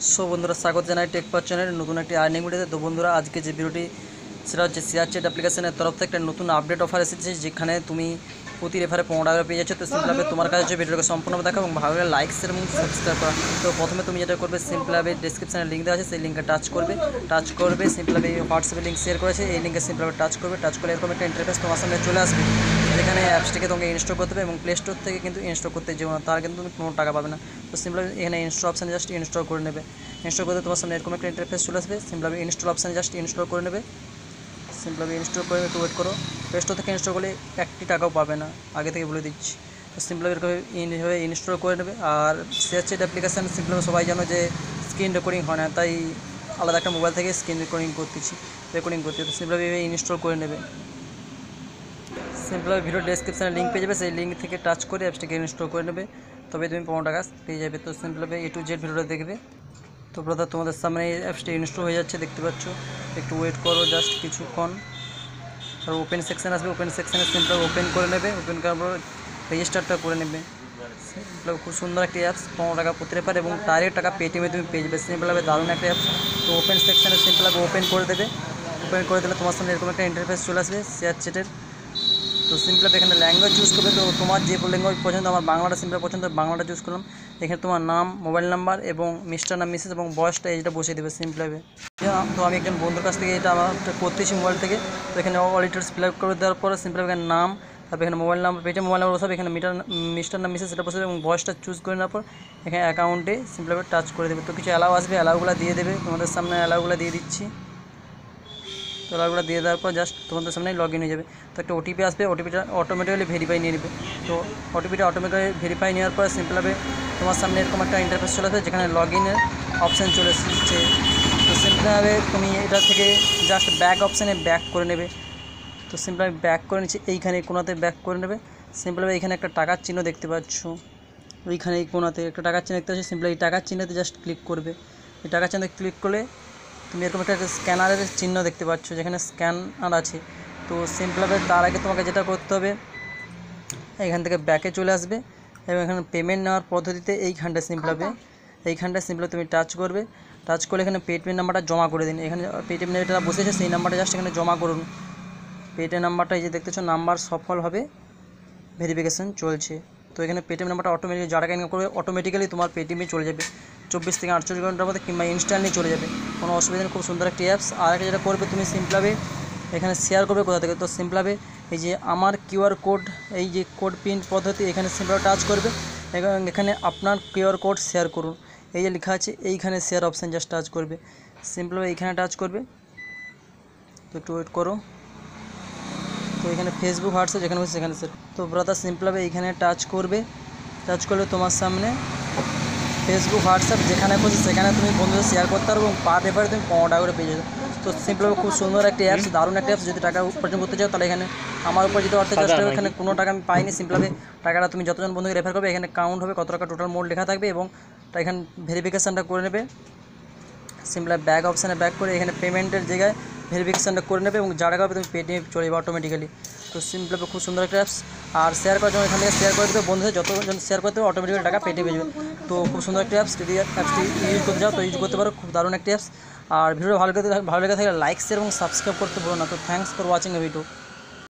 So বন্ধুরা, স্বাগত জানাই টেক পার চ্যানেলের নতুন একটি আর্নিং ভিডিওতে তো। বন্ধুরা, আজকে যে ভিডিওটি সেটা হচ্ছে শেয়ার চেট অ্যাপ্লিকেশনের তরফ থেকে একটা নতুন আপডেট অফার এসেছে, যেখানে তুমি প্রতি রেফারে পনেরো টাকা পেয়ে যাচ্ছ। তো সিম্পলাবে তোমার কাছে ভিডিওটাকে সম্পূর্ণ দেখা এবং ভালো লাইক এবং সাবস্ক্রাইব করা। তো প্রথমে তুমি যেটা করবে সিম্পলাবে ডিসক্রিপশনে লিঙ্ক দেওয়া আছে, সেই লিঙ্কে টাচ করবে। টাচ করবে সিম্পলাবে হোয়াটসঅ্যাপে লিঙ্ক শেয়ার করেছে, এই লিঙ্কে সিম্পলাবে টাচ করবে। টাচ করলে এরকম একটা ইন্টারফেস তোমার সামনে চলে আসবে। যেখানে অ্যাপসটিকে তোমাকে ইনস্টল করতে হবে এবং প্লে স্টোর থেকে কিন্তু ইনস্টল করতে যেও না, তার কিন্তু তুমি কোনো টাকা পাবে না। তো সিম্পল এখানে ইনস্টল অপশানে জাস্ট ইনস্টল করে নেবে। ইনস্টল করতে তোমার সামনে এরকম একটা ইন্টারফেস চলে আসবে। সিম্পল ইনস্টল অপশানে জাস্ট ইনস্টল করে নেবে। সিম্পল ইনস্টল করে একটু ওয়েট করো। প্লে স্টোর থেকে ইনস্টল করলে একটি টাকাও পাবে না। আগে থেকে বলে দিচ্ছি। তো সিম্পল এরকম এইভাবে ইনস্টল করে নেবে। আর চেট অ্যাপ্লিকেশান সিম্পল সবাই জানো যে স্ক্রিন রেকর্ডিং হয় না, তাই আলাদা একটা মোবাইল থেকে স্ক্রিন রেকর্ডিং করতেছি। রেকর্ডিং করতে তো সিম্পল এইভাবে ইনস্টল করে নেবে। সিম্পল ভিডিও ডেসক্রিপশানে লিঙ্ক পেয়ে যাবে। সেই লিঙ্ক থেকে টাচ করে অ্যাপসটাকে ইনস্টল করে নেবে। তবে তুমি পনেরো টাকা পেয়ে যাবে। তো সিম্পলভাবে এ টু জেড ভিডিওটা দেখবে। তো ব্রাদার তোমাদের সামনে এই অ্যাপসটা ইনস্টল হয়ে যাচ্ছে, দেখতে পাচ্ছ? একটু ওয়েট করো জাস্ট কিছুক্ষণ। আর ওপেন সেকশান আসবে ওপেন সেকশানে সিম্পল ওপেন করে নেবে ওপেন করার পর রেজিস্টারটা করে নেবে। সিম্পল খুব সুন্দর একটি অ্যাপস পনেরো টাকা প্রতি পারে এবং ডাইরেক্ট টাকা পেটিএমে তুমি পেয়ে যাবে সিম্পলভাবে দারুণ একটা অ্যাপস তো ওপেন সেকশানে সিম্পলভাবে ওপেন করে দেবে। ওপেন করে দিলে তোমার সামনে এরকম একটা ইন্টারফেস চলে আসবে শেয়ার চেটের তো সিম্পল এখানে ল্যাঙ্গুয়েজ চুজ করবে, তো তোমার যে ল্যাঙ্গুয়েজ পছন্দ আমার বাংলাটা সিম্পল পছন্দ বাংলাটা চুজ করলাম। এখানে তোমার নাম মোবাইল নাম্বার এবং মিস্টার নাম মিসেস এবং বয়সটা এইটা বসিয়ে দেবে সিম্পলভাবে তো আমি একজন বন্ধুর কাছ থেকে এটা আমার করতেছি মোবাইল থেকে। তো এখানে অল ডিটেলস ফিল আপ করে দেওয়ার পরে সিম্পল এখানে নাম, তারপর এখানে mobile number Paytm mobile number বসাবে এখানে মিটার মিস্টার নাম মিসেস এটা বসাবে এবং বয়সটা চুজ করে নেওয়ার পর এখানে অ্যাকাউন্টে সিম্পলভাবে টাচ করে দেবে। তো কিছু অ্যালাউ আসবে অ্যালাউগুলো দিয়ে দেবে। তোমাদের সামনে অ্যালাউগুলো দিয়ে দিচ্ছি। তো অ্যালাউগুলো দিয়ে দেওয়ার পর জাস্ট তোমাদের সামনে লগ ইন হয়ে যাবে। তো একটা ওটিপি আসবে ওটিপিটা অটোমেটিক্যালি ভেরিফাই নিয়ে নেবে। তো ওটিপিটা অটোমেটিক্যালি ভেরিফাই নেওয়ার পর সিম্পলভাবে তোমার সামনে এরকম একটা ইন্টারফেস চলে আসবে, যেখানে লগ ইনের অপশান চলে এসেছে। তো সিম্পলভাবে তুমি এটা থেকে জাস্ট ব্যাক অপশানে ব্যাক করে নেবে। তো সিম্পলভাবে ব্যাক করে নিচ্ছে, এইখানে কোনাতে ব্যাক করে নেবে। সিম্পলভাবে এখানে একটা টাকার চিহ্ন দেখতে পাচ্ছ। ওইখানে এই কোনাতে একটা টাকার চিহ্ন দেখতে পাচ্ছ সিম্পল এই টাকার চিহ্নতে জাস্ট ক্লিক করবে। এই টাকার চিহ্নতে ক্লিক করলে তুমি এরকম একটা স্ক্যানারের চিহ্ন দেখতে পাচ্ছ, যেখানে স্ক্যানার আছে। তো সিম্পলভাবে তার আগে তোমাকে যেটা করতে হবে, এখান থেকে ব্যাকে চলে আসবে এবং এখানে পেমেন্ট নেওয়ার পদ্ধতিতে এইখানটা সিম্পলভাবে এইখানটা সিম্পল তুমি টাচ করবে। টাচ করলে এখানে পেটিএম নাম্বারটা জমা করে দিন। এখানে পেটিএম যেটা বসেছে, সেই নাম্বারটা জাস্ট এখানে জমা করুন। পেটিএম নাম্বারটা এই যে দেখতেছো নাম্বার সফলভাবে ভেরিফিকেশান চলছে। তো এখানে পেটিএম নাম্বারটা অটোমেটিক যারা ইনকাম করবে অটোমেটিক্যালি তোমার পেটিএমে চলে যাবে। চব্বিশ থেকে আটচল্লিশ ঘণ্টার মধ্যে কিংবা ইনস্ট্যান্টলি চলে যাবে। কোনো অসুবিধা নেই, খুব সুন্দর একটি অ্যাপস আর একটা যেটা করবে তুমি সিম্পলাবে এখানে শেয়ার করবে কোথা থেকে? তো সিম্পলাবে এই যে আমার কিউআর কোড এই যে কোড প্রিন্ট পদ্ধতি, এখানে সিম্পলাবে টাচ করবে এবং এখানে আপনার কিউআর কোড শেয়ার করুন। এই যে লেখা আছে, এইখানে শেয়ার অপশান জাস্ট টাচ করবে। সিম্পলাবে এইখানে টাচ করবে। তো একটু ওয়েট করো। তো এখানে ফেসবুক হোয়াটসঅ্যাপ যেখানে বসে সেখানে স্যার তো ব্রাদার সিম্পলভাবে এইখানে টাচ করবে। টাচ করলে তোমার সামনে ফেসবুক হোয়াটসঅ্যাপ যেখানে খুশি সেখানে তুমি বন্ধুদের শেয়ার করতে পারো এবং পার রেফারে তুমি পনেরো টাকা করে পেয়ে যাবে তো সিম্পলভাবে খুব সুন্দর একটা অ্যাপস দারুণ একটা অ্যাপস যদি টাকা উপার্জন করতে চাও তাহলে এখানে আমার উপর যদি অর্থ চাষ হবে এখানে কোনো টাকা আমি পাইনি সিম্পলভাবে টাকাটা তুমি যতজন বন্ধুকে রেফার করবে এখানে কাউন্ট হবে কত টাকা টোটাল মোড লেখা থাকবে এবং তা এখানে ভেরিফিকেশানটা করে নেবে। সিম্পল ব্যাক অপশানে ব্যাক করে এখানে পেমেন্টের জায়গায় ভেরিফিকেশানটা করে নেবে এবং যা টাকা হবে তুমি পেটিএম চলে যাবে অটোমেটিক্যালি তো সিম্পল খুব সুন্দর একটা অ্যাপস আর শেয়ার করার জন্য এখান থেকে শেয়ার করে দেবে। বন্ধুদের যতজন শেয়ার করতে হবে অটোমেটিক্যালি টাকা পেটে পেয়ে যাবে। তো খুব সুন্দর একটা অ্যাপস যদি অ্যাপসটি ইউজ করতে চাও, তো ইউজ করতে পারো। খুব দারুণ একটা অ্যাপস আর ভিডিও ভালো লেগে ভালো লেগে থাকলে লাইক শেয়ার এবং সাবস্ক্রাইব করতে পারো না। তো thanks for watching a video